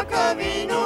Bukovinu.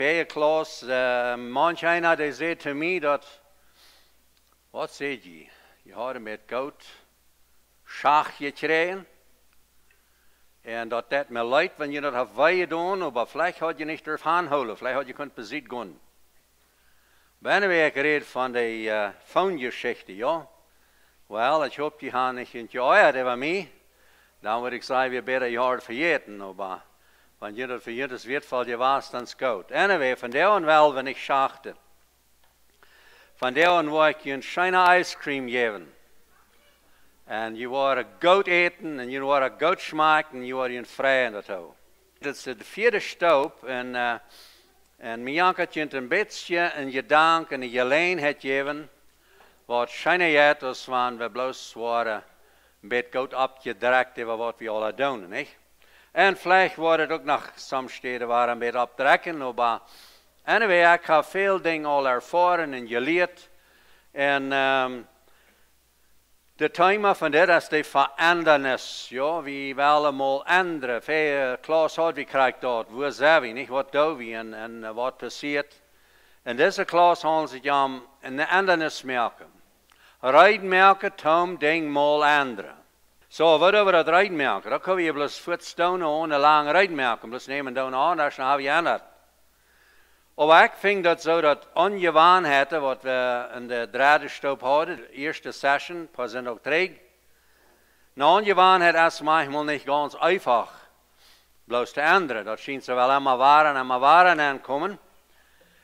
Fair Klaus, uh, manch einer, der sagt zu mir, dat, wat seht je? Je hadden met goud schach gekregen. En dat dat mir leid, wenn je dat habt weihe doen, aber vielleicht hat je nicht durf aanhouden, vielleicht hat je kunt bezit gehen. Wenn wir geredet von der uh, Phone-Geschichte, ja? Well, ich hoffe, die haben nicht enjoyed über mich. Dann würde ich sagen, wir besser Jahr verjeten, aber wenn je dat verjeten ist, wird, weil je was, dann ist gut. Anyway, von der und wel, wenn ich schachte. Von der und wo ich een Ice Cream geben. En je wordt een goat eten, en je wordt een goat smaken, en je wordt een vrij in dat hou. Dat is de vierde stoop, en, uh, en jankert je een beetje, en je dank, en je leen het geven. Wat schijne jet is, want we bloos worden een beetje goat opgedrekt over wat we alle doen, niet? En vielleicht wordt het ook nog soms steden waar een beetje opdrekken, maar anyway, ik heb veel dingen al ervaren en geleerd. En um, de thema van dit is de verandernis. Ja, we willen mal ändern. Veel Klaus had we krijgt dat. Waar zijn we? Niet wat doen we en, en uh, wat passiert. En deze Klaus handelt zich om een andernis merken. Rijden merken, tom ding mal ändern. Så vad över att rijdenmerken, då kan vi bloos voetstone aan een lang rijdenmerken, bloos nemen dan daar dan hebben we annat. Dat zo dat ongewoonheden, wat we in de derde stop hadden, de eerste session, pas in ook terug. Een ongewoonheid is manchmal niet ganz einfach, bloos te ändern. Dat schijnt ze wel immer waren, immer waren aankomen.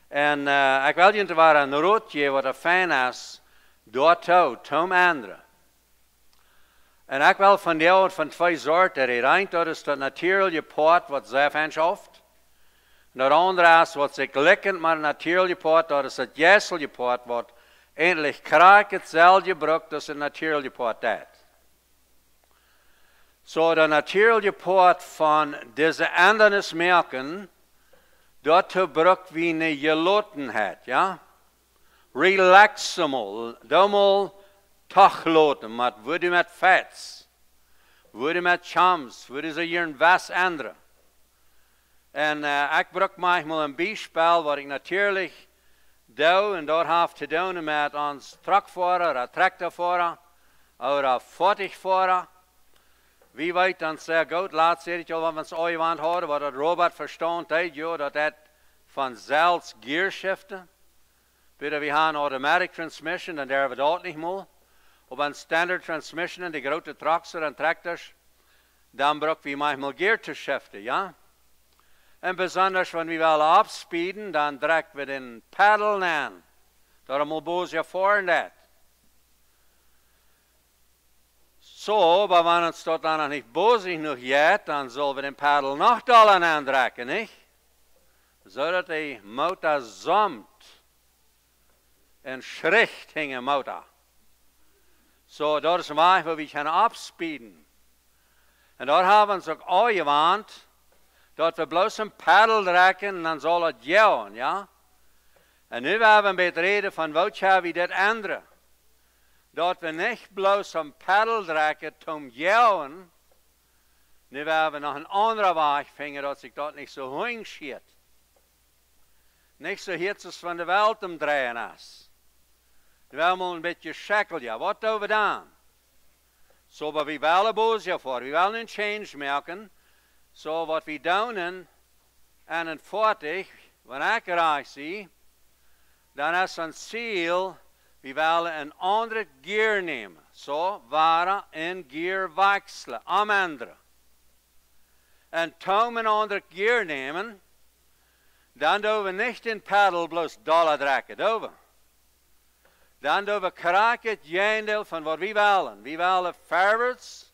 En uh, ik wil je te waren een roodje, wat een fijn is, door toe, tom ändern. En ik wil van jou van twee soorten reden. Eén, dat is dat natuurlijke poort wat zij aanschaft. En dat andere is wat zich likkend maar natuurlijke poort, dat is het jesselje poort wat eindelijk kraak hetzelfde gebruikt als een natuurlijke poort dat. Zo de natuurlijke poort van deze anderes merken, dat gebruikt wie een gelotenheid, ja? Relaxamal, domal, tachloten, maar wurde met fets, wurde met chams, wurde ze hier een was andere. En uh, ik gebruik manchmal een bijspel wat ik natuurlijk doe, en dat heeft te doen met ons trakvoeren, of tractorvoeren, of voertuigvoeren. Wie weet dan sehr goed, laat zeg ik al wat we ons ooit horen, wat Robert verstond joh, dat dat van zelfs gearshiften. Bitte we hebben automatic transmission, dan daar we dat niet meer. Op een standard transmission en de grote trucks en tractors, dan braucht we manchmal gear te shiften, ja. En besonders wanneer we willen afspeeden, dan direct we den paddel aan. Daarom boos je voor dat. So, aber wenn uns dort dann noch nicht bosig noch jet, dann sollen wir den Paddel noch dollar andrecken, nicht? So dass die Motor samt en schricht hingen Motor. So, dat is waar waar we kunnen afspieden. En daar hebben ze ook al gewaand, dat we bloos een paddel trekken en dan zal het jouwen, ja? En nu hebben we beetje reden van wat we dit andere dat we niet bloos een paddel trekken om jouwen. Nu hebben we nog een andere weg vinden dat zich dat niet zo hoing schiet. Niet zo als van de wereld omdraaien is. Hebben we een beetje schakeld, ja. Wat doen we dan? Zo, so, we willen boos voor. We willen een change maken. Zo, so, wat we doen en een voertuig, wanneer ik eruit zie, dan is een ziel we willen een andere gear nemen. Zo waren een gear wechselen am andere. En toen een andere gear nemen, dan doen we niet in paddel bloos dollar trekken, doen we. Dan doen we kraken het jendeel van wat we willen. We willen voorwaarts,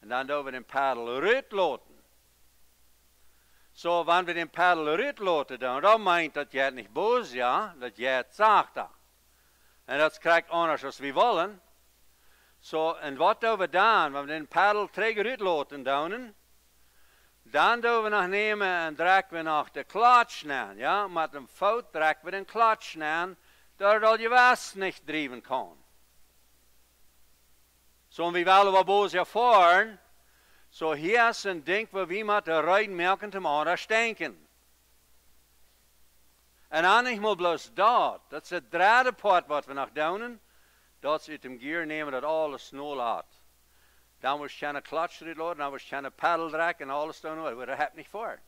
en dan doen we in paddel uitloten. Zo, so, wanneer we in paddel uitloten doen, dan meint dat je het niet boos, ja, dat je het zegt dat. En dat krijgt anders als we willen. So, en wat doen we dan? We den paddel treger uitloten doen. Dan doen we nog nemen en trekken we nog de klats aan. Ja, met een fout trekken we de klats aan, je was niet drijven kan. Zo, so, we willen wat boos je voren. Zo, so, hier is een ding waar we met de rijden melken te denken. En dan niet maar bloos dat. Dat is het derde part wat we nog doen. Dat ze het hem gear nemen dat alles snel laat. Dan was je een klats erin lopen, dan was je een paddel en alles doen. Dat heb niet voor.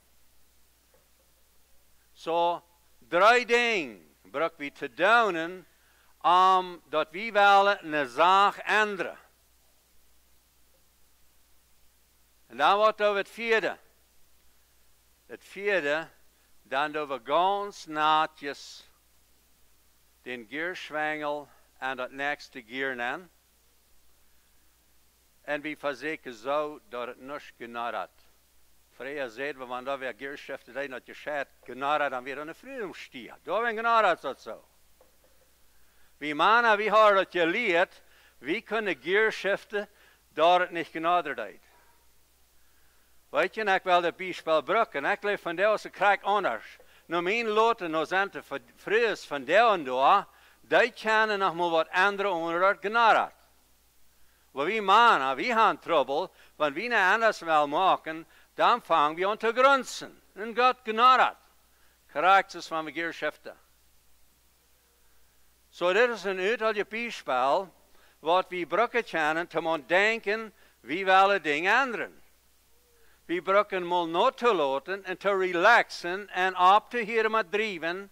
Zo, drie dingen bruk we te doen om dat we willen een zaak änderen. En dan wordt we het vierde. Het vierde dan doen we ganz naadjes den gierschwengel en dat nächste gier nemen. En we verzekeren zo dat het niet genaderd. Freya seht, wenn man da wer ein Gierschäfte da hin hat geschäht, genarra, dann wird er eine Frühung stehen. Da wird genarra so zu. Wie man, wie hat er geliert, wie können Gierschäfte dort nicht genarra da? Weet je, ik wil de bijspel brokken. Ik leef van deel, ze krijg anders. Nu mijn loten, en ons ente vrees van deel en door, die kennen nog maar wat andere onderdeel genarad. Maar wie mannen, wie gaan trouble, want wie naar anders wil maken, dan vangen we aan te grunzen. En God genade. Krijgt het van de geerschiften. Zo, so, dit is een uiterlijke bijspel, wat we brukken kennen, te denken, wie willen dingen anderen. Vi brukar mal nottoloten en te relaxen en op te hier met driven.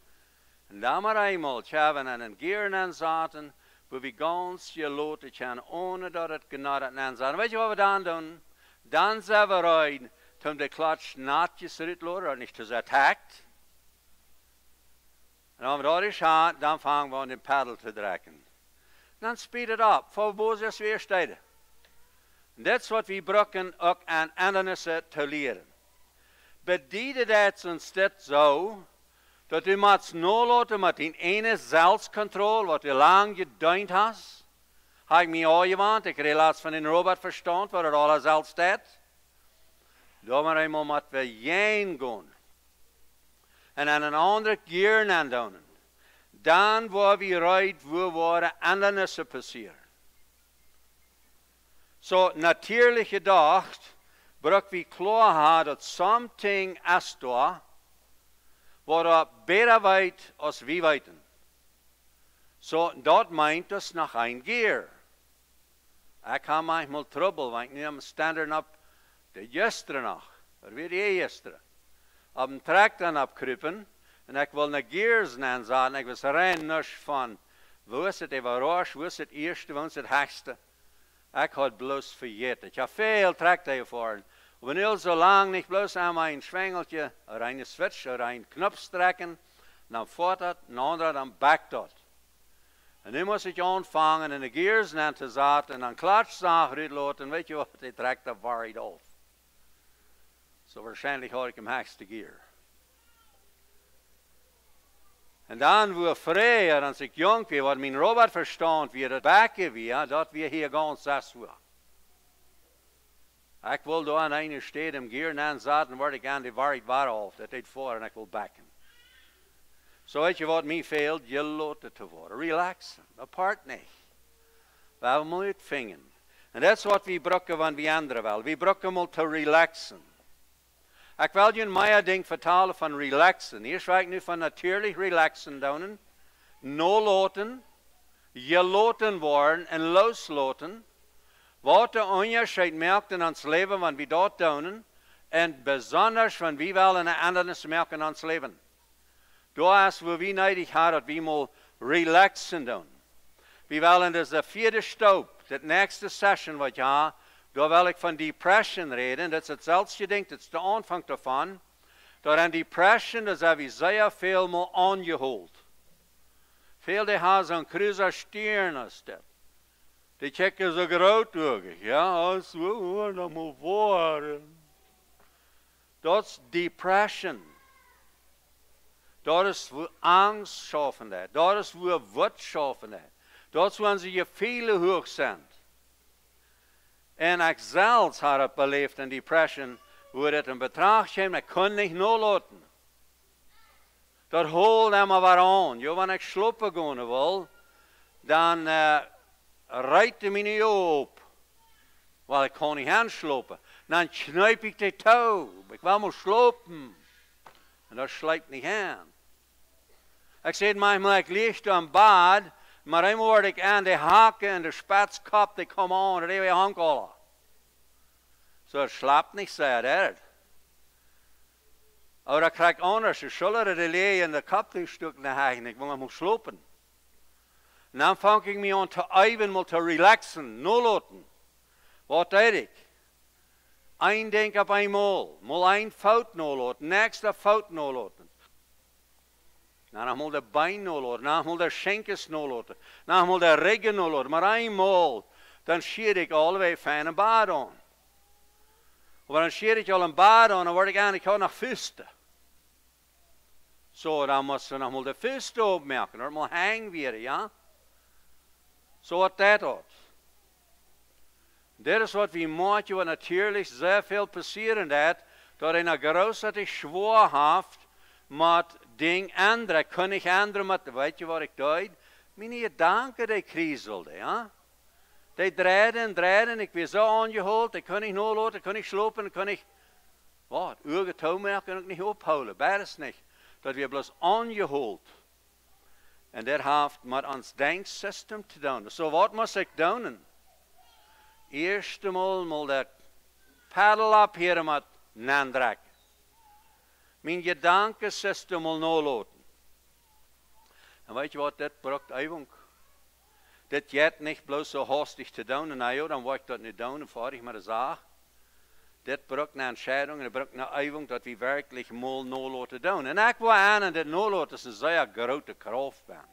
En dan maar eenmaal tjaven en een gieren en zaten, waar we gans je loten tjan, ohne dat het genade en zaten. Weet je wat we dan doen? Dan zijn we rijden, toen de klats natjes uitloten, en niet te attacked. En als we dat is gehad, dan vangen we aan de paddel te trekken. Dan speed het op, voor boze weer steden. Dat is wat we breken ook aan anderen te leren. Bedienen dat ons dit zo, dat u moet noloten met die ene zelfscontrole, wat u lang geduid hast. Heb ik me al gewaand, ik heb laatst van een Robert verstand, wat het alles zelf staat. Maar eenmaal moeten we jeen gaan. En aan een andere keer aan doen. Dan waar we rijden, wo worden anderen passeren. Så naturligt gedacht bruk klar ha dat something astor waar beter weet als wie weten. So dat meint es nach ein Gear. Ik heb manchmal trouble, want ik neem standaard op de gisteren nog. Er die gisteren. Op een trek dan opkruipen. En ik wil naar gears aanzetten. Ik was rein nusch van. Wo is het even? Wo is het eerste? Wo is het hoogste? Ik had bloos vergeten. Ik heb veel voor. We wil zo lang niet bloos aan mijn schwengeltje, een switch, een knop strekken, dan voort dat, een andere dan back dat. En nu moest ik aanvangen en de gears naar te zetten en dan eruit en weet je wat, hij trekt waarheid af. Zo waarschijnlijk had ik hem hoogste gear. En dan wo vrij, als ik jong was, wat mijn Robert verstand, wie dat bakken wie, dat we hier zes was. Ik wil daar aan een steed om gear en zaten, word ik aan de waarheid waar af, dat deed voor en ik wil bakken. Zo weet je wat mij veelt, je laat te worden. Relaxen, apart niet. We hebben het vingen. En dat is wat we brokken van wie anderen wel. We brokken om te relaxen. Ik wil je een ding vertalen van relaxen. Hier ik nu van natuurlijk relaxen doen. No laten. Je laten worden en loslaten. Wat de onderscheid merkt in ons leven, van we dat doen. En besonders van wie wel een andere merken in ons leven. Daar is waar we nodig hebben dat we mal relaxen doen. We willen dus de vierde stap, de nächste session wat ja, daar wil ik van depression reden. Dat is hetzelfde ding, dat is de aanvang daarvan. Dat aan depression is je zeer veel meer aangehold. Veel die hebben zo'n cruiser stieren als dat. Die checken zo groot. Ja, als we nog maar voor. Dat is depression. Dat is wo angst schaffen dat. Is wo wat schaffen dat. Dat is wanneer ze je vele hoog zijn. En ik zelfs had het beleefd in depression, hoe het in betracht kwam, ik kon niet nalaten. Dat holt hem maar aan. Jo, wanneer ik slopen gaan wil, dan uh, rijdt hij niet op. Wel, ik kon niet aanslopen. Dan knijp ik de touw. Ik wil maar slopen. En dat sluit niet aan. Ik zei manchmal, ik lig aan bad, maar dan word ik aan de haken en de spatskop, die komen aan, die hangen Zo het slaapt niet, zei hij. Maar dan krijg ik anders, de schulden de lee en de kop die stuk naar hagen, ik wil hem slopen. En dan vang ik me aan te even, maar te relaxen, noloten. Wat deed ik? Eén denk op eenmaal, mal één fout noloten, nächste fout noloten. Moet de dan moet de dan moet de regen noloten, maar eenmaal, dan schier ik alweer fijn een bad aan. Maar dan schier ik al een bad aan, dan word ik eigenlijk gewoon nog fusten. Zo, dan moet ze nog mal de fusten opmerken, dan moet hang weer, ja. Zo wat dat wordt. Dit is wat we moeten, wat natuurlijk zeer veel passeren dat, dat een grote schwaar heeft, met ding andere, kan ik andere met, weet je wat ik deed? Mijn gedanken die kriezelde, ja. Die draaiden en draaiden, ik ben zo aangehold, ik kan niet nalaten, ik kan niet slopen, ik kan niet, wat, uw touwmerk kan ik niet ophouden, beides niet. Dat we bloos aangehold. En dat heeft met ons denksysteem te doen. So wat moet ik doen? Eerst eenmaal moet dat paddel op hier met nandrak. Mijn gedankensysteem moet naloten. En weet je wat, dat bracht Eivung. Dit jet niet bloos zo hastig te doen. En nou, dan word ik dat niet doen, en ik maar de zaak. Dit bracht naar Entscheidung en het bracht naar Eivung, dat we werkelijk mal naloten doen. En ik wil aan dat naloten is een zeer grote kracht ben.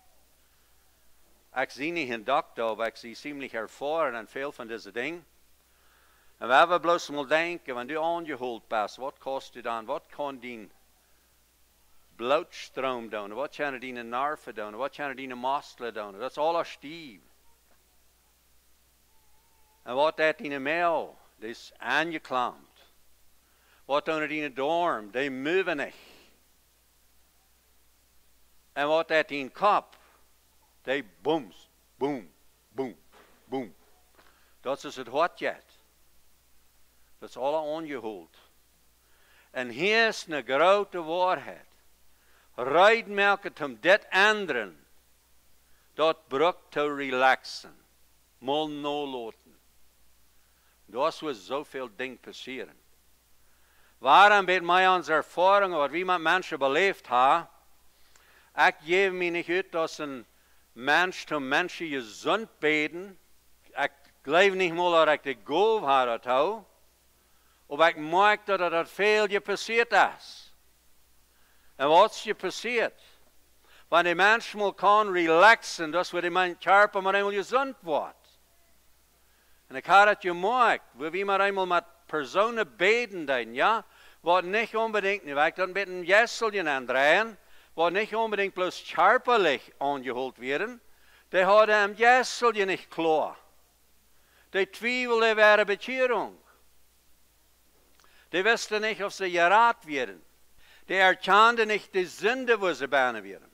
Ik zie niet een dokter, maar ik zie ziemlich ervaren en veel van deze dingen. En we hebben bloos mal denken, wanneer je aangehold bent, wat kost je dan, wat kan die blootstroom doen, wat kan die narven doen, wat kan die mastelen doen, dat is alles stief. En wat dat in de mail, dat is aangeklampt. Wat doen in de dorm, die moven niet. En wat dat in kop, die booms, boom, boom, boom. Dat is het hotjet. Dat is alle ongehold. En hier is een grote waarheid. Rijd merkt om dit anderen. Dat brukt te relaxen. Mal no loten. Daar zou zoveel dingen passeren. Waarom bij mij onze ervaringen, wat wie met mensen beleefd ha, ik geef me niet uit als een mens te mensen gezond beden. Ik geloof niet meer dat ik de golf had hou. Of ik merk dat er veel gepasseerd is. En wat is gepasseerd? Wanneer de mens moet kan relaxen, dat is waar de man karpen maar eenmaal gezond wordt. En ik had het gemerkt, waar we maar eenmaal met personen beden dan, ja, wat niet unbedingt, nu ik dan met een jesselje aandraaien, wat niet unbedingt bloß charpelig aangeholt werden, die hadden hem jesselje niet klaar. Die twijfelden wäre Bekehrung. Die wisten nicht, ob sie gerat werden. Die erkannten nicht die Sünde, wo sie beinen werden.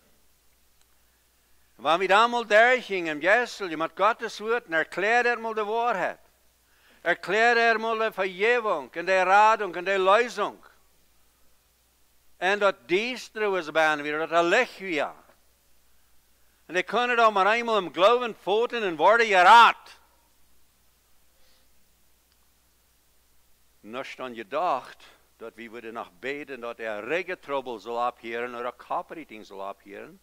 Wenn wir da mal durchgingen im Jessel, mit Gottes Wort, und erklärt er mal die Wahrheit. Erklärt er mal die Vergebung und die Radung und die Lösung. En dat diestre was bijna weer, dat licht weer. En die kunnen dan maar eenmaal om geloven voeten en worden geraad. Dan gedacht dat we willen nog beden dat er regentroubel zal abheren of een kapperiting zal abheren.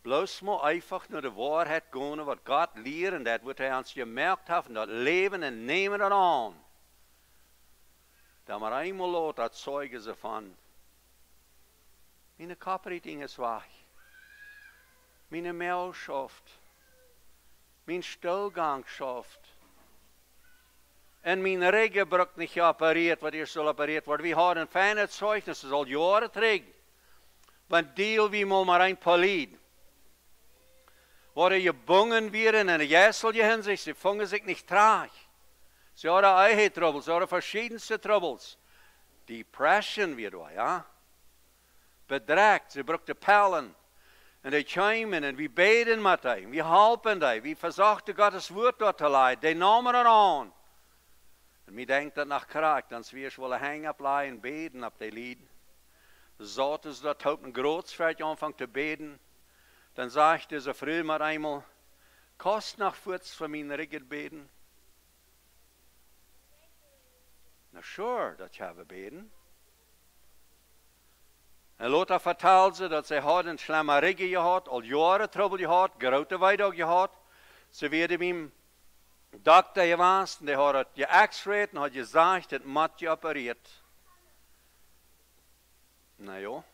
Bloos maar einfach naar de waarheid gaan wat God leert en dat wat hij ons gemerkt heeft dat leven en nemen dat aan. Dan maar eenmaal laat dat zeugen ze van. Mijn kapperiting is weg. Mijn mail schaft. Mijn stilgang schaft. En mijn regen wordt niet geopereerd, wat hier zal opereerd worden. We hadden fijne zeugnis, dat is al jaren terug. Want deel wie mal maar een polied. Waar je bungen werden en jessel je hen zich, ze vangen zich niet traag. Ze hadden eigen troubles, ze hadden verschiedenste troubles. Depression weer, ja. Bedreigd, ze brukten pellen. En die kwamen en we beden met hem, we helpen hem, we verzochten Gottes woord door te leiden, die namen het aan. En wie denkt dat nach kraakt, dan wir willen hangen op en beden op die lied. Zat is dat op een grootsveld aanvangt te beden. Dan zegt deze vrouw maar eenmaal, kost nog voets voor mijn rigget beden. Nou, sure, dat gaan we beden. En Lothar vertelt ze dat zij had een slammerigge gehad, al jaren trouble gehad, grote weidag gehad. Ze werden hem dokter geweest, die had het ge-x-rayed en had gezegd, het moet geopereerd. Nou ja.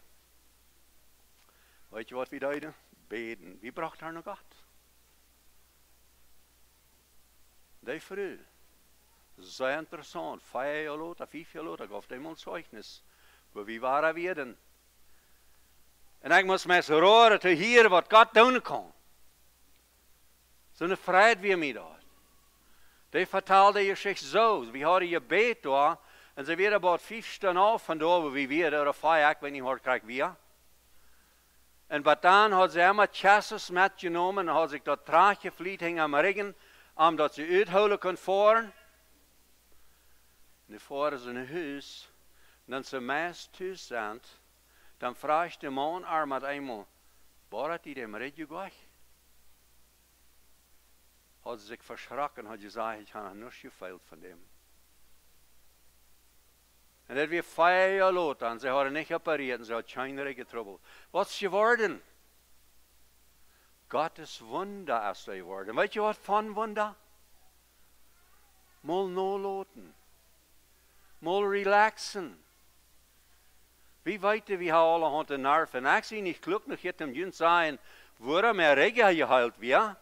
Weet je wat we deden? Beden. Wie bracht haar naar God? Die vrouw. Zeer interessant. Vijf jaar later, vijf jaar later gaf ons zeugnis. Maar wie waren we dan? En ik moest me roeren te horen wat God doen kan. Zo'n vrijheid wie mij dat. Die vertelde zo. We hadden je beet daar. En ze werden about vijf stunden af van daar, wie weer, of vijf, ik weet niet hoe krijg. En wat dan had ze helemaal chassis metgenomen en had zich dat traagje vliet hing aan mijn ruggen, omdat ze uithouden kon voeren. En dan voeren ze naar huis. En dan ze meest thuis zijn, dan vraagt de man met eenmaal, waar had hij dem redje gehad? Had ze zich verschrokken, had gezegd, ik heb nog gefeild van dem. En dat weer vijf jaar later, en ze hadden niet geopereerd, en ze hadden geen getroubeld. Wat is geworden? God is wonder is hij geworden. Weet je wat van wonder? Mal noloten. Mal relaxen. Wie weet wie alle handen nerven. En ik zie niet gelukkig het hem juist zijn, waarom er regen geheild weer.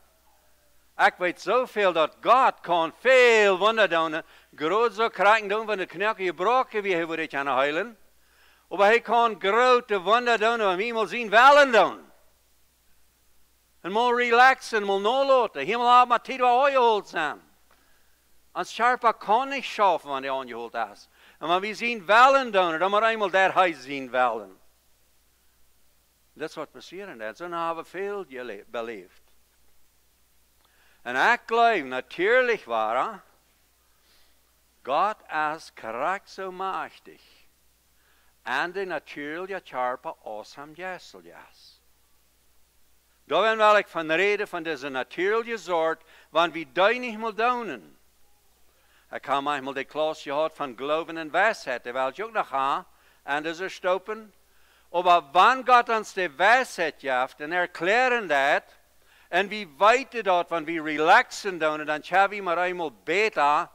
Ik weet zoveel dat God kan veel wonder doen. Groot zo kraken doen van de knakken gebroken wie hij wordt kan heilen. Maar hij kan grote wonder doen en iemand zien wellen doen. En mal relaxen, mal noloten. Himmel maar tijd waar aangehold zijn. En scherper kan niet schaffen wanneer hij aangehold is. En wanneer we zien wellen doen, dan moet eenmaal daar hij zien wellen. Dat is wat passeren. En zo hebben En ik geloof natuurlijk waar, God is correct zo machtig. En de natuurlijke charpa awesome jesseljas. Daar wil ik van reden van deze natuurlijke soort, want we dat niet meer doen. Ik heb manchmal de klas gehad van geloven en wijsheid. Dat wil ik ook nog gaan. En dat is stoppen. Maar wanneer God ons de wijsheid geeft en erklären dat. En wie weten dat, want we relaxen dan, dan hebben we maar eenmaal beter.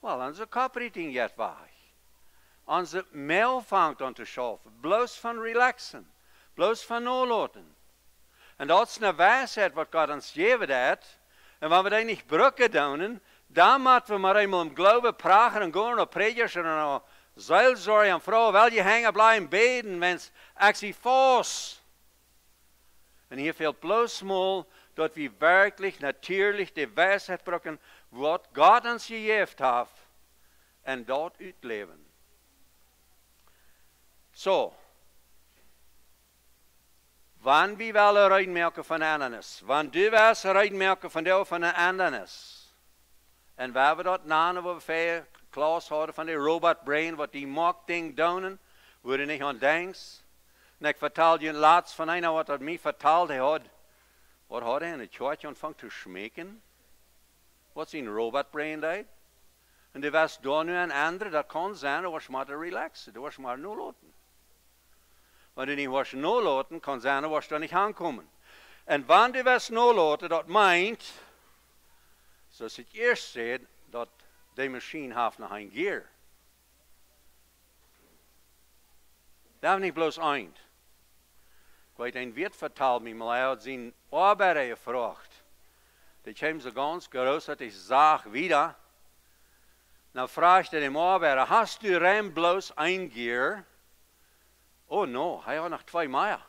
Wel, onze koprichting gaat weg. Onze mail vangt aan te schaffen. Bloos van relaxen. Bloos van nalaten. En dat is een wijsheid wat God ons heeft. En wanneer we dat niet brücken doen, dan moeten we maar eenmaal om geloven praten en gaan naar predikers en naar zeilzorg en vrouwen. Wel je hangen blijven beden, wens actie vast. En hier fehlt bloos smol dat we werkelijk natuurlijk de wijsheid brücken, wat God ons gegeven heeft. En dat uitleven. Zo. Wanneer we wel een uitmerken van ananas. Wanneer du een uitmerken van deel van een ananas. En waar we dat namen, waar we veel klas hadden van de robot brain, wat die maakt ding doen, waar je niet aan denkt. En ik vertelde je laatst van een wat dat mij verteld had. Wat had hij in het church ontvangen te schmeken? Wat zijn robot brain deed? En er was daar nu een andere, dat kon zijn, dat was maar te relaxen, dat was maar nul laten. Want die was nul laten, kon zijn, dat was daar niet aankomen. En wanneer was nul laten, dat meint, zoals ik eerst zei, dat de machine heeft nog een gear. Dat is niet bloos eind. Ik weet, een Wirt vertelt me, maar hij had zijn arbeider gevraagd. Die kwam zo ganz groß, dat ich sag wieder. Dan fragte dem arbeider, hast du rein bloos ein Gear? Oh no, hij had nog twee meer.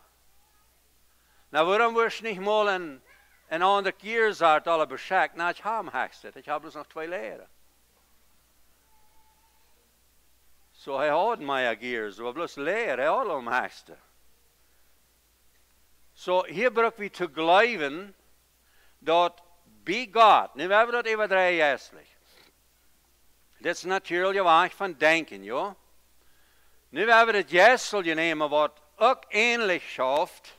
Nou, waarom was niet mal een, een ander Gear zat alle beschakt? Nou, ik heb hem het. Ik heb dus nog twee leren. So hij had meer Gears, so bloos leren, hij had hem hakste. So hier bruk we te geloven dat bij God, nu hebben we dat even drie juistelijk. Dit is natuurlijk waar van denken, ja. Nu hebben we het juistel nemen wat ook ähnlich schafft,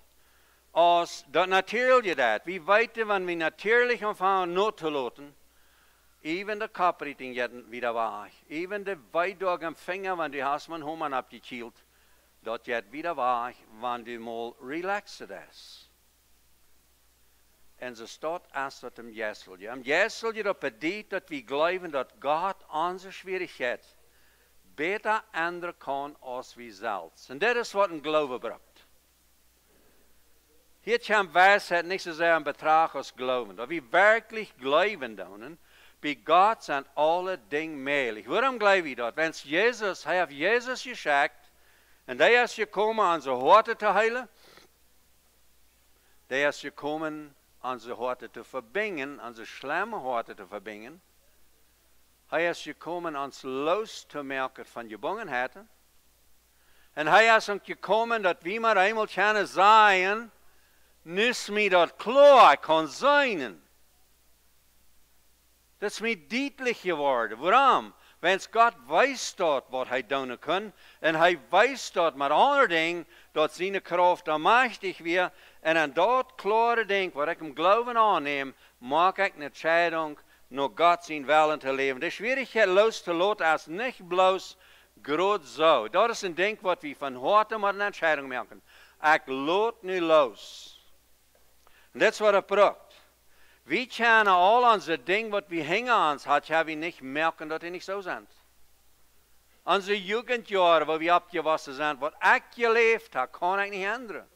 als dat natuurlijk dat. We weten, wanneer we natuurlijk aanvangen not te laten, even de kaprichting wieder waar. Even de weidog am vinger, wanneer die hast man homan abgechielt, dat jet wieder waar, wanneer du mal relaxed is. En ze staat als dat hem jesselje. Hem jesselje dat betekent dat we geloven dat God onze schwierigheid beter ändern kan als we zelf. En dat is wat een geloven brengt. Hier kan wijsheid niet zozeer een betrag als geloven. Dat we werkelijk geloven doen, bij God zijn alle dingen mogelijk. Waarom geloven we dat? Wens Jezus, hij heeft Jezus geschickt, en hij is gekomen aan zijn harten te heilen. Hij is gekomen onze harten te verbinden, onze schlimme harten te verbinden. Hij is gekomen ons los te maken van gebongenheden. En hij is ook gekomen dat we maar eenmaal kunnen zijn, niet meer dat klaar kan zijn. Dat is me duidelijk geworden. Waarom? Want God weet dat wat hij doen kan. En hij weet dat met andere dingen, dat zijn kracht machtig weer. En aan dat klare ding, wat ik hem geloven aanneem, maak ik een entscheidung, naar God zijn willen te leven. De schwierigheid los te laten als niet bloos groot zo. Dat is een ding wat we van harte maar een entscheiding maken. Ik laat nu los. En dat is wat het bracht. We kunnen al onze dingen wat we hingen aan had, we niet merken dat die niet zo zijn. Onze jugendjaren, waar we opgewassen zijn, wat ik geleefd heb, kan ik niet änderen.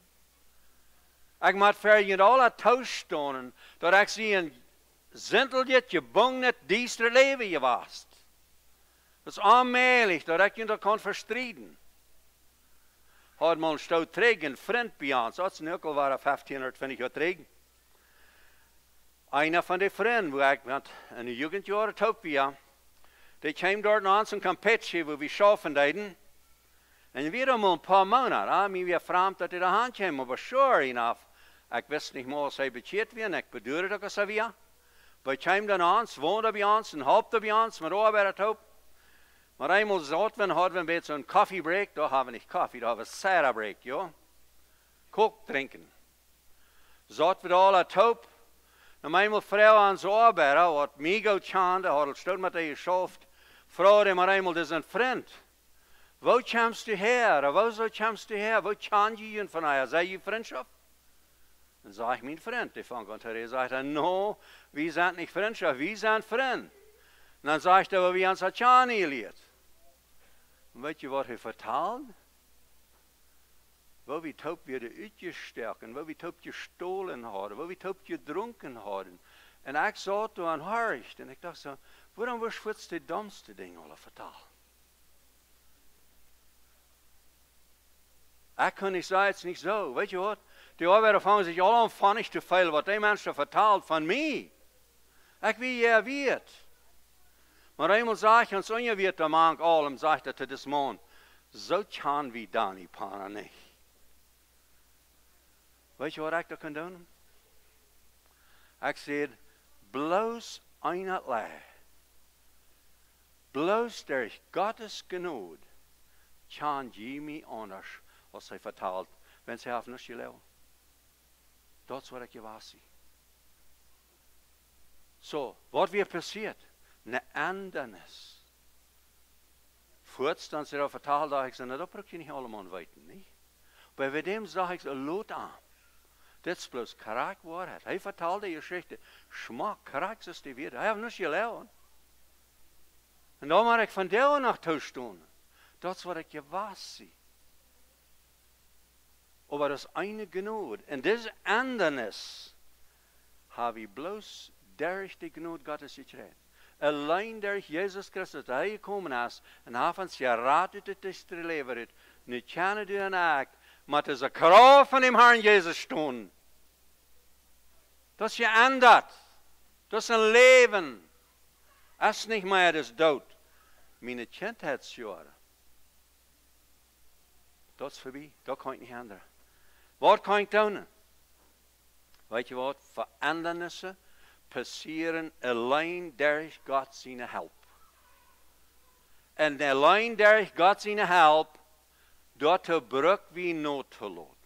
Ik moet vergen alle toestonen dat ik zie een zintelje je bang net diestre leven je was. Het is onmogelijk dat ik je dat kan verstrijden. Had man stout terug een vriend bij ons, dat is nu al waren 1520 jaar terug. Einer van die vrienden, waar ik met in de jugendjaren top bij die kwam daar naar ons een kampetje, waar schaffen deden. En weer om een paar maanden, ah, mij weer vreemd dat hij de hand kwam, maar sure enough, ik wist niet meer als hij becheerd werd, ik bedoelde dat ik zo weer. Bij kwam dan ons, woonde bij ons, en hoopte bij ons, maar ook bij het hoop. Maar eenmaal zat we, hadden we een koffiebreak, daar hebben we niet koffie, daar hebben we Sarah break, ja. Kook drinken. Zat we al het Nou, eenmaal vrouw aan zijn arbeider, wat mega chande, had stond met je schoft, vrouw maar eenmaal, dat is een vriend. Wat chamst du her? Wat zo chamst du her? Wat chan je van hij? Zei je vriendschap? Dan zei ik, mijn vriend, die van aan te zei, no, we zijn niet vriendschap, we zijn vriend. En dan zei hij, wie ons chan leert. Weet je wat hij vertaalt? Waar we top weer uitgesterken, waar we top gestolen hadden, waar we top gedronken hadden. En ik zat toen aan Haricht en ik dacht zo, waarom was het de domste ding alle vertaald? Ik kan niet zeggen, het is niet zo. Weet je wat? Die arbeiders vangen zich al aanvannig te veel wat die mensen vertaalt van mij. Ik weet je weet. Maar eenmaal zag je ons ongeveer te maken, allem zegt dat het is man. Zo kan wie dan niet pannen niet. Weet je wat ik dat kan doen? Ik zei, bloos een het lei. Bloos der Gottes genood. Kan je me anders als hij vertaalt, wenn ze hebben je leven. Dat is wat ik je was. Zo, wat weer passiert? Een andernis. Voorts dan ze er vertaald, dat ik ze, dat bruk je niet allemaal weten, niet? Bij dem zag ik ze lood aan. Dit is plus karak waarheid. Hij vertelde je geschichte. Schmak, karak is die weer. Hij heeft niet geleerd. En dan moet ik van daar nog toestonden. Dat is wat ik je was. Aber das eine Gnade. Und diese Andernis habe ich bloß durch die Gnade Gottes gekriegt. Allein durch Jesus Christus, dat hij gekomen is en heeft ons geraden het is te leveren. Niet kennen du een act, maar het is een kracht van dem Herrn Jezus stonden. Dat is geändert. Dat is een leven. Als niet meer is dood. Mijn kindheidsjaren. Dat is voorbij. Dat kan ik niet änderen. Wat kan ik doen? Weet je wat? Verandernissen passeren alleen door God zijn help. En alleen door God zijn help, dat de nood te laten.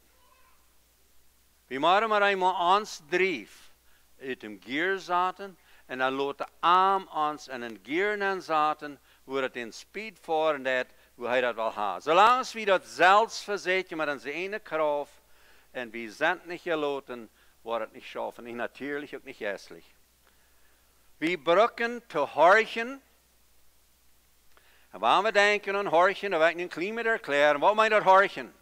We moeten maar eenmaal ons drijf uit hem gier zaten en dan laat de arm ons en een gier zaten, waar het in speed voor en dat, hoe hij dat wel heeft. Zolang we dat zelfs verzetten met onze ene kracht, en we zijn niet geloten, waar het niet schaffen. Niet natuurlijk, ook niet geestelijk. We brücken te horchen. En wanneer we denken aan horchen, dan wil ik een klein met erklären. Wat meint dat horchen?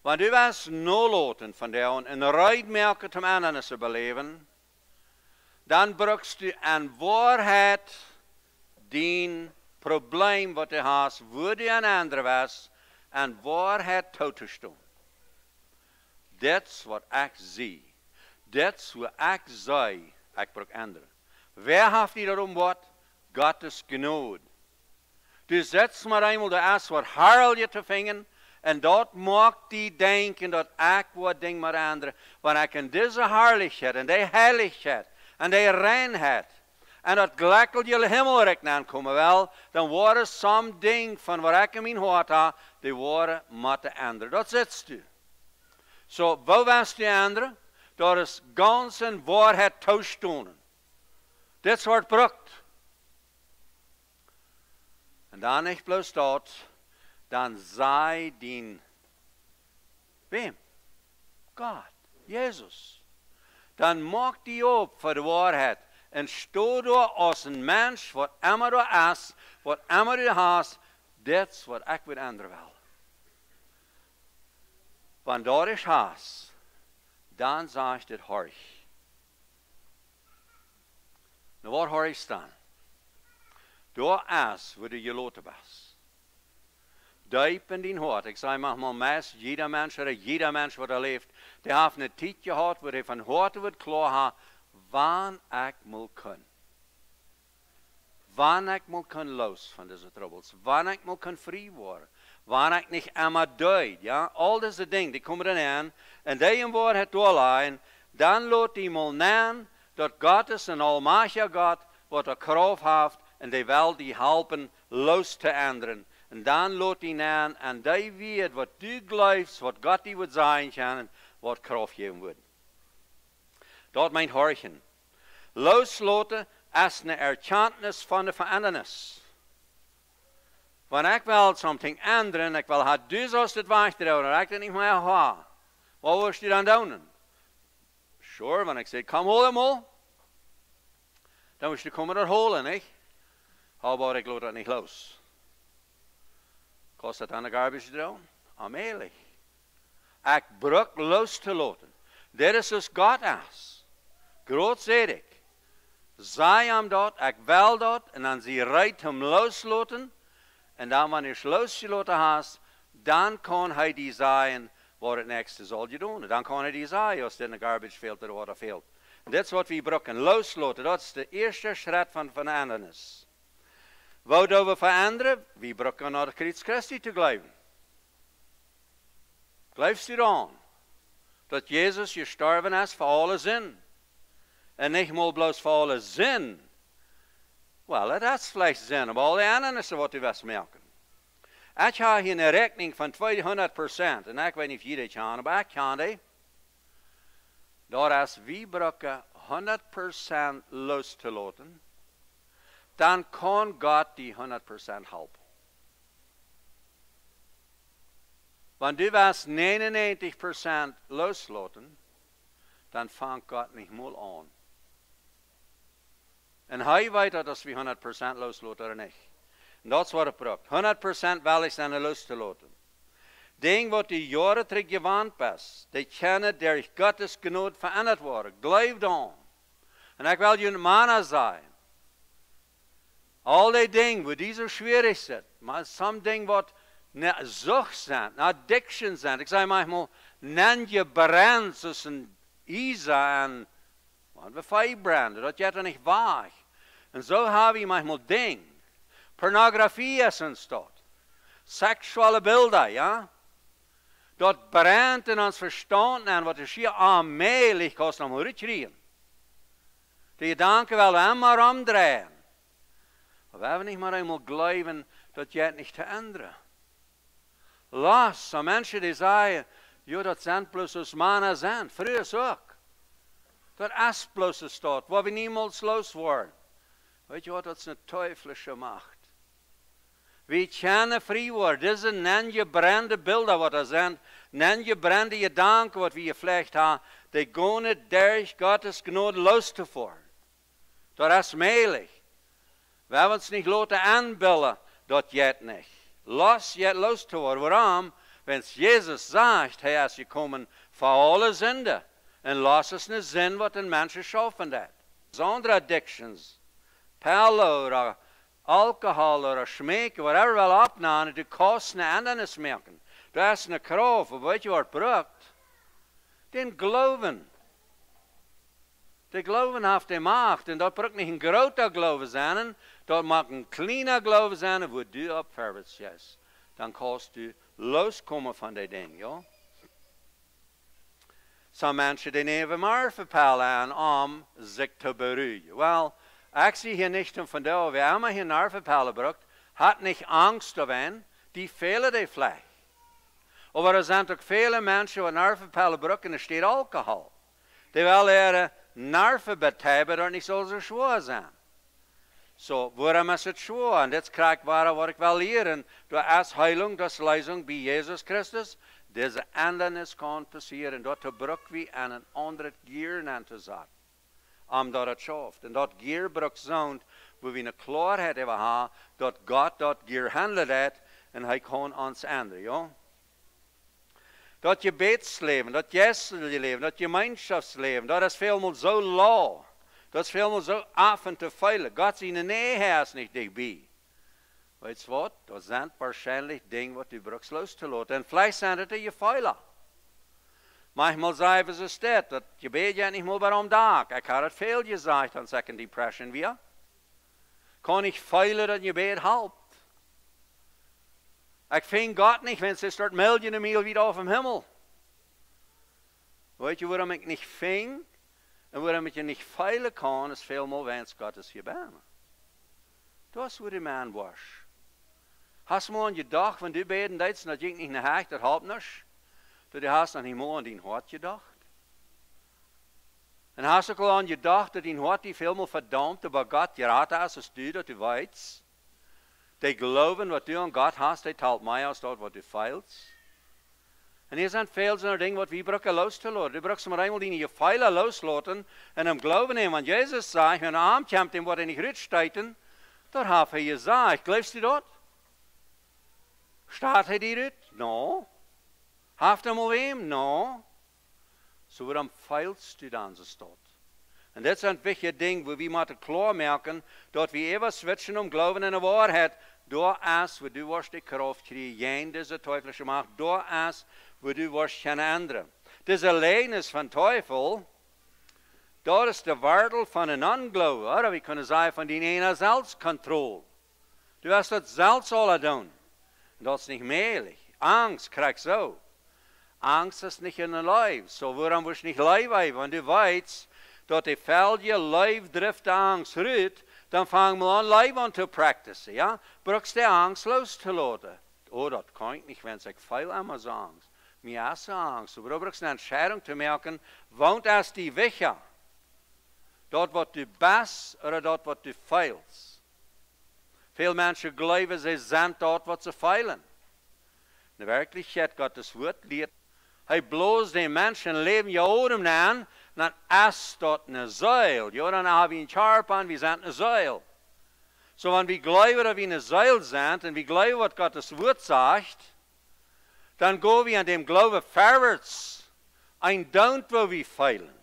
Want u was noloten van jou en ruidmerken te anderen te beleven, dan brukst u aan waarheid die probleem wat u hast, wo u een ander was, aan waarheid toe te staan. That's wat ik zie. That's wat ik zei. Ik bruk anderen. Wer heeft die daarom wat? Gottes genade. Dus zet maar eenmaal de as wat harl je te vingen. En dat maakt die denken dat ik wat ding met anderen. Want ik in deze harligheid en die heiligheid en die reinheid. En dat gelijk je hemelrijk aankomen wel. Dan worden some ding van wat ik in mijn hart. Die worden met de anderen. Dat zit u. Zo, wat was die andere? Dat is gans en waarheid toestonen. Dit wordt brukt. En dan niet bloos dat, dan zij dien. Wem? God, Jezus. Dan maakt die op voor de waarheid. En stoot door als een mens, wat immer du is, wat immer du hast, dit is wat ik wil anderen wel. Wanneer daar is haast, dan zegt het horch. Nou, wat hoor ik staan? Daar is waar je geloten was. Diep in die hart. Ik zei manchmal meest, jeder mens, jeder mens wat er leeft, die heeft een tijd gehad waar hij van harte wordt klaar wanneer ik moet kunnen. Wanneer ik moet kunnen los van deze troubles. Wanneer ik moet kunnen vrij worden waar ik niet immer deed. Ja? Al deze dingen, die komen dan aan. En die een woord het doorleiden. Dan laat die mal nemen dat God is een almachtiger God, wat er kracht heeft. En die wil die helpen los te ändern. En dan laat die nemen en die weet wat du geloofst, wat God die wil zijn kan, wat kracht geven wordt. Dat mijn horchen. Loslaten als een erkenntnis van de verandernis. Want ik wil something anderen, ik wil het dus als het wegdragen, en ik het niet meer ha. Wat wil je dan doen? Sure, wanneer ik zeg, kom hol hem al. Dan moest je komen er holen, niet? About ik laat dat niet los? Kost het aan de garbage dragen? Amelig. Ik bruk los te laten. Dit is dus God is. Groot zeg ik. Zij hem dat, ik wil dat, en dan zie rijdt hem loslaten. En dan wanneer je losgelaten hast, dan kan hij die zeggen wat het nächste zal je doen. Dan kan hij die zeggen als het in de garbage filter wat er fehlt. Dit is wat we brokken. Loslaten, dat is de eerste schritt van verandernis. Wat we veranderen? We brokken naar Christus Christi blijven. Blijf je aan. Dat Jezus gestorven is voor alle zin. En niet maar bloos voor alle zin. Wel, dat is vielleicht zin. Maar alle anderen is wat u was merken. Ik heb hier een rekening van 200 procent. En ik weet niet of jullie het kan, maar ik kan die. Dat is wie brokken 100 procent los te laten. Dan kan God die 100 procent helpen. Want du was 99% loslaten, dan vangt God niet moe aan. En hij weet dat als we 100% loslaten of niet. En dat is wat het bracht. 100% wel is aan los te laten. Ding wat die jaren terug gewand was, die kennen der Gottes genood veranderd worden. Blijf dan. En ik wil je een zijn. Al die dingen, wat die zo schwierig zijn, maar some ding wat zucht zijn, addiction zijn. Ik zei manchmal, nen je brand tussen Isa en wat we vijbranden, dat je er niet weg. En zo hebben we manchmal ding. Pornografie is ontstaat. Seksuele beelden, ja. Dat brandt in ons verstand en wat is hier aanmelig kost om te kriegen. Die gedanken wel immer omdraaien. Maar we hebben niet maar eenmaal geloven dat je het niet te änderen. Las, zo mensen die zeggen, ja dat zijn plus als mannen zijn. Vroeger ook. Dat is plus een staat, waar we niemals los worden. Weet je wat, dat is een teuflische macht. We kunnen vrij worden. Dit is een nenje brande beelden wat er zijn. Nenje brande gedanken wat we gevlecht hebben. Die gaan het durch Gottes genade los te voeren. Dat is meilig. We hebben ons niet laten aanbellen, dat jet niet. Los jet los worden. Waarom? Wenn Jezus zegt, hij is gekomen voor alle zinden. En los is een zin wat een mens geschaffen heeft. Zonder addictions. Pijl oder alcohol oder schmecken, whatever wel opnemen, de kosten is merken. Dat is een kracht, weet je wat brukt? Den geloven. De geloven heeft de macht. En dat brukt niet een grote geloven zijn. Dat een kleine zijn, wo du opverwärts yes. Dan kost du loskomen van die ding, ja? Some mensen die nemen maar aan om zich te beruigen. Wel, ik zie hier niet van daar, we hebben hier naar verpellen gebracht, had niet angst ervan, die velen die vlecht. Maar er zijn ook vele mensen die naar verpellen gebracht en er staat alcohol. Die willen er nerven betijben, dat niet zo zwaar zijn. So, waarom is het schwer? En dit krijg ik wat ik wil leren. Door als heilung, dat leisung bij Jezus Christus. Deze ändernis kan passeren. Dat gebruik we aan een andere gier aan te zetten. Omdat het schaft. En dat gier gebruik zo'n, waar we een klaarheid hebben, dat God dat gier handelt en hij kan ons änderen. Ja? Dat je beetsleven, dat leven, dat je gemeenschapsleven, dat is veel zo law. Dat veel zo af en te veilig. God zijn nee is niet dichtbij. Weet je wat? Dat zijn waarschijnlijk dingen wat u bruksloos te laten. En vielleicht zijn het je veilig. Manchmal zeggen ze steeds dat je weet je niet meer waarom dag. Ik had het veel gezegd aan second depression. Kan ik veilen dat je beet helpt. Ik vind God niet, wenn ze start melden mail weer af hem hemel. Weet je waarom ik niet vind? En waarom ik je niet veilig kan, is veel meer wens Gottes is wat de man was. Hast du mal gedacht, wenn du beten deitst, dat naar huis, dat helpt niet? Dat je hast nog niet meer aan die hart gedacht? En hast du al aan gedacht dat in wat die veel meer verdampt über Gott geraten ist, als du dat du weißt? Die geloven wat du aan God hast, die talt mij als dat wat du feilst. En hier veel zo'n dingen wat we brokken los te laten. We brokken maar eenmaal die je feilen loslaten en hem geloven nemen. Want Jezus zei, wenn er aankomt en wordt in die rutstijden, dan heeft hij gezegd. Geloofst u dat? Staat hij die rut? No. Heeft hem hem? No. So waarom feilst du dan zo staat? En dat is een wichtig ding, waar we moeten klaarmaken, dat we even switchen om geloven in de waarheid. Door als we worst de kracht krijgen, deze teuflische macht, door als we du worst geen andere. Deze leidnis van teufel, dat is de wortel van een ongeloof, oder we kunnen zeggen van die ene zelfscontrole. Du hast dat zelfs alle doen. Dat is niet meelig. Angst krijg zo. Angst is niet in een lijf. Zo waarom was niet lijf Want du weet dat de vel je lijf drift angst ruit, dan vang we aan lijf aan te practicen. Ja? Brukst de angst los te laten. Oh, dat kan ik niet, wenn ik veel aan mijn angst. Brauchst eine Entscheidung zu merken, wohnt erst die Wicher. Dort, wo du bist oder dort, wo du feilst. Viele Menschen glauben, sie sind dort, wo sie feilen. In der Wirklichkeit, Gottes Wort lehrt, hij bloos de mensen leven Joden aan, dan is dat een zuil. Joden hebben een charp aan, we zijn een zuil. So, wenn wir glauben, dass wir eine Säule sind und wir glauben, was Gottes Wort sagt, dann gehen wir an dem Glauben vorwärts. Ein Don't, wo wir feilen.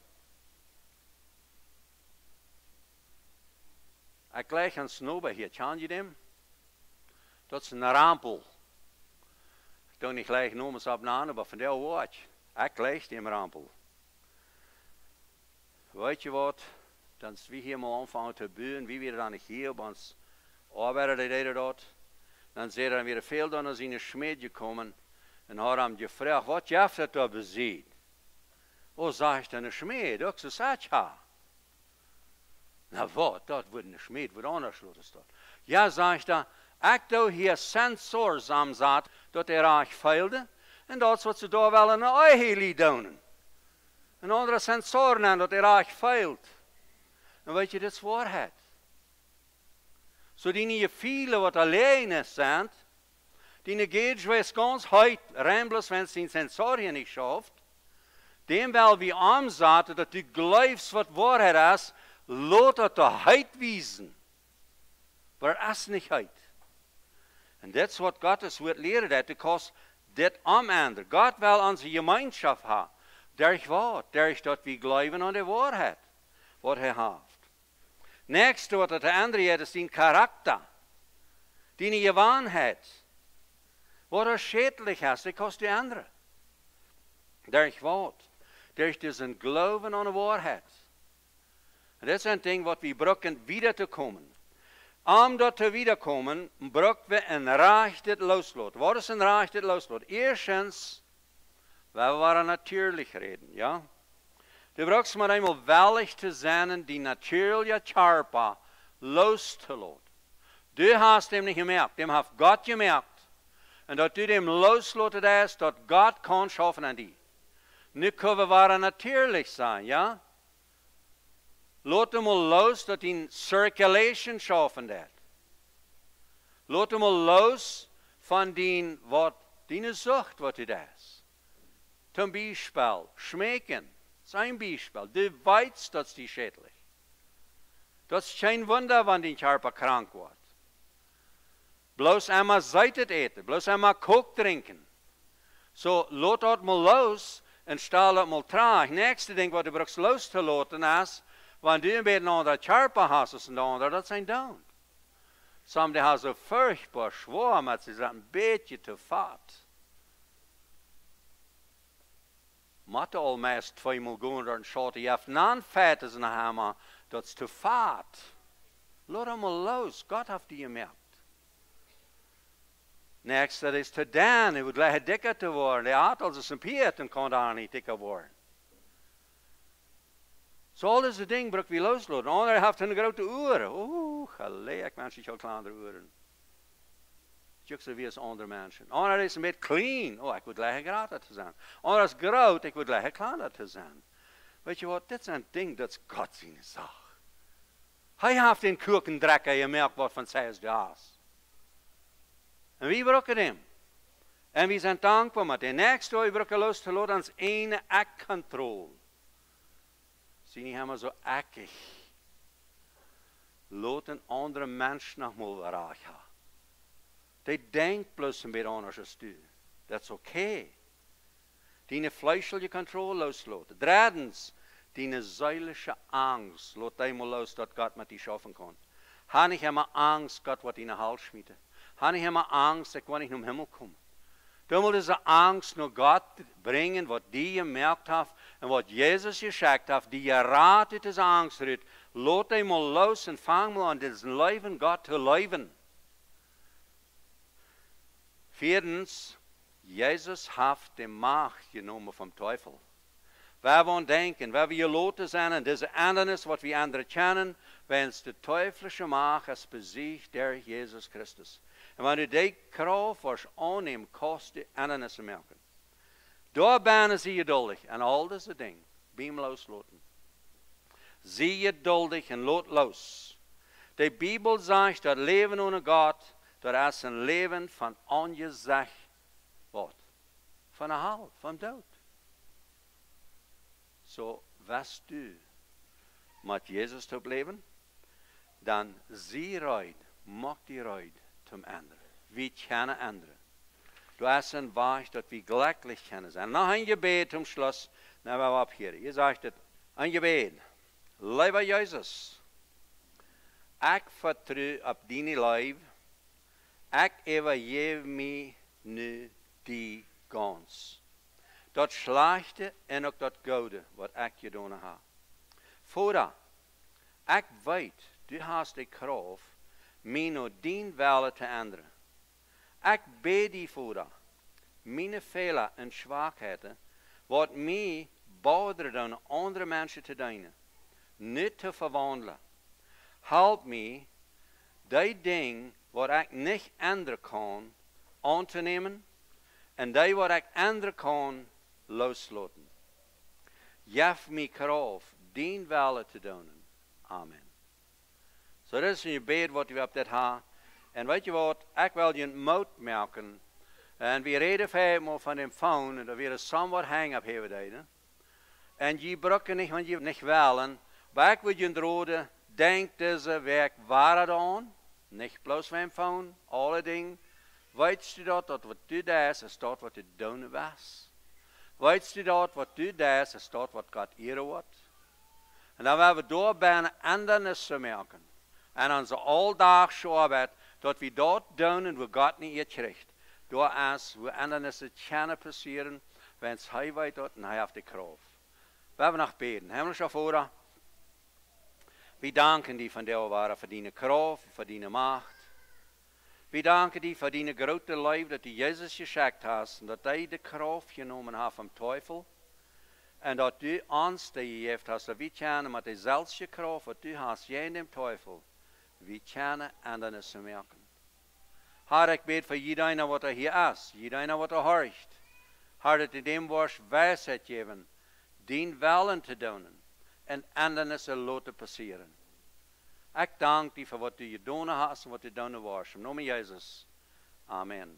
Ik leg een snober hier, ken je dem? Dat is een rampel. Ik doe niet gleich noemen op naam, maar van der woord. Ik leg die rampel. Weet je wat? Dan is wie hier mal aanvangen te buren, wie weer dan hier op ons arbeiden, die deden dat. Dan zijn er weer veel dan als in een schmeed gekomen. En har han gevraagd, wat je heeft dat bezien? Och, sagt een schmied, ook zo sagt ja. Nou wat, dat wordt een schmied, wat anders dat. Ja, zegt hij, ik doe hier sensors aan zat, dat er erg feilde. En dat is wat ze daar wel een eigen doen. Een andere sensor aan dat er erg feilt. En weet je, dat is waarheid. Zo die niet wat alleen zijn, die ganz heute, rein bloß wenn es den Sensorien nicht schafft, dem weil wir ansaten, dass du glaubst, was Wahrheit ist, lot der Heid wiesen. Aber es nicht Heid. Und das ist was Gottes Wort dat because das am Ende. Gott will unsere Gemeinschaft haben. Durch was? Durch dat wir glauben an die Wahrheit, was er hat. Nächste, was der andere hat, ist den Charakter, die Gewohnheit. Das kostet die andere. Durch wat? Durch diesen Glauben an Wahrheit. Und das ist ein Ding, was wir brauchen, wiederzukommen. Um dort zu wiederkommen, brauchen wir ein rechtes Loslot. Was ist ein rechtes Loslot? Erstens, weil wir natürlich reden, ja? Du brauchst mal einmal wellig zu sein, die natürliche Charpa loszulassen. Du hast dem nicht gemerkt, dem hat Gott gemerkt. En dat u dem loslaten is, dat God kan schaffen aan die. Nu kunnen we natuurlijk zijn, ja? Laat hem los dat in circulation schaffen dat. Laat hem al los van die wat, die zucht wat het is. Zum Beispiel, schmecken, zijn Beispiel. Du weißt, dat is die schädlich. Dat is geen Wunder, wanneer die Körper krank wordt. Bloos einmal Seite eten, bloos einmal Coke trinken. So, laat dat mal los en stel dat mal traag. Nächste ding wat du brukst los te laten is, wanneer du een beetje andere charpa hast en de andere, dat zijn down. Sommigen hebben zo furchtbaar zwaar, maar ze zijn een beetje te vat. Matte al meest tweemaal gaan door een shot. Je fat is een hammer, dat is te vat. Laat hem los, God heeft die gemerkt. Next, dat is te dan. Het wordt gelijk dikker te worden. De aantal is een piet en kan daar niet dikker worden. Zo so, is het ding, bruk wie loslaten. Ander heeft een grote oren. Oeh, gelijk mensen die kleinere oren. Juk zo wie als andere mensen. Ander is clean. Oh, ik wil gelijk gratis te zijn. Ander is groot, ik wil gelijk kleiner te zijn. Weet je wat, dit is een ding, dat is God zijn zaak. Hij heeft in kuchen drekken, je merkt wat van zesde haas. En wie brokken hem? En we zijn dankbaar, maar de nächste år brukar lust till låta hans ene äckkontroll. Zie niet helemaal zo äckig. Låt en andere mens nog mal vara här. De denkt plus een beetje anders als du. Dat is oké. Okay. Dine fleischelijke controle loslaten. Drittens, dine zuilische angst. Laat die mal los, dat God met die schaffen kan. Habe ich immer Angst, Gott wat in den Hals schmiede. Habe ich immer Angst, ich nicht um Himmel komme. Du musst diese Angst nur Gott bringen, was die gemerkt hat und was Jesus geschickt hat, die geraten diese Angst hat. Laat die mal los und fang mal an, das Leben Gott zu leben. Viertens, Jesus hat die Macht genommen vom Teufel. Waar we aan denken, waar we geloten zijn en deze andernis wat we anderen kennen, wenn es de teuflische Macht es besiegt der Jesus Christus. En wanneer die kracht was aanneemt, kost de andernis te merken. Daar ben ze geduldig en al deze dingen, beam loslaten. Zie geduldig en lood los. De Bibel zegt dat leven ohne God, dat is een leven van ongezegd wat? Van een hal, van dood. Zo was du met Jezus te leven, dan zie ruid, mag die ruid zum anderen. We kennen anderen. Du hast een Wahrheit, dat we glücklich kennen zijn. Nog een gebed zum Schluss, nou we op hier. Je zegt het, een gebed. Lieve Jezus, ik vertrouw op die leven. Ik evalueer me nu die gans. Dat slechte en ook dat goede wat ik gedaan heb. Vader, ik weet, du hast de kracht, mij naar dien willen te änderen. Ik bid die Vader, mijn fehler en zwakheden, wat mij bouderen dan andere mensen te dienen, niet te verwandelen. Help me, die ding wat ik niet änderen kan, aan te nemen, en die wat ik änderen kan, loslaten. Geef me kracht, dien willen te doen. Amen. Zo so, dat is een gebed wat we op dit hebben. En weet je wat, ik wil je een moed maken. En we reden vijfmaal van de phone, en dat we een somewhat hang-up hebben deden. En je brokken niet, want je niet willen. Maar ik wil je rode, denk deze werk waar aan. Niet bloos van phone, alle dingen. Weet je dat, dat wat du deed, is dat wat je doen was. Weet je dat, wat du deed, is dat wat God eer wordt. En dan hebben we door bijna andernis te merken. En onze aldaagse arbeid, dat we dat doen en we God niet krijgt. Door als we andernissen kunnen passeren, wens hij weet dat en hij heeft de kracht. We hebben nog beden. Hemelse Vader, we danken die van jou waren voor die kracht, voor die macht. We danken die voor die grote leven dat die Jezus geschickt hast en dat hij de kracht genomen heeft van teufel. En dat du ons die heeft dat we kennen met dezelfde kracht wat du hast, jij dem teufel widziane anderes zu merken. Herr, ich bete für nou jeder, wat er hier is, jeder, nou wat er horcht. Herr, dass du dem Wurst Weisheit geben, dien Wellen te doen en anderen zu laten passieren. Ich danke dir für was du getan hast und was du getan warst. Im Namen Jesus. Amen.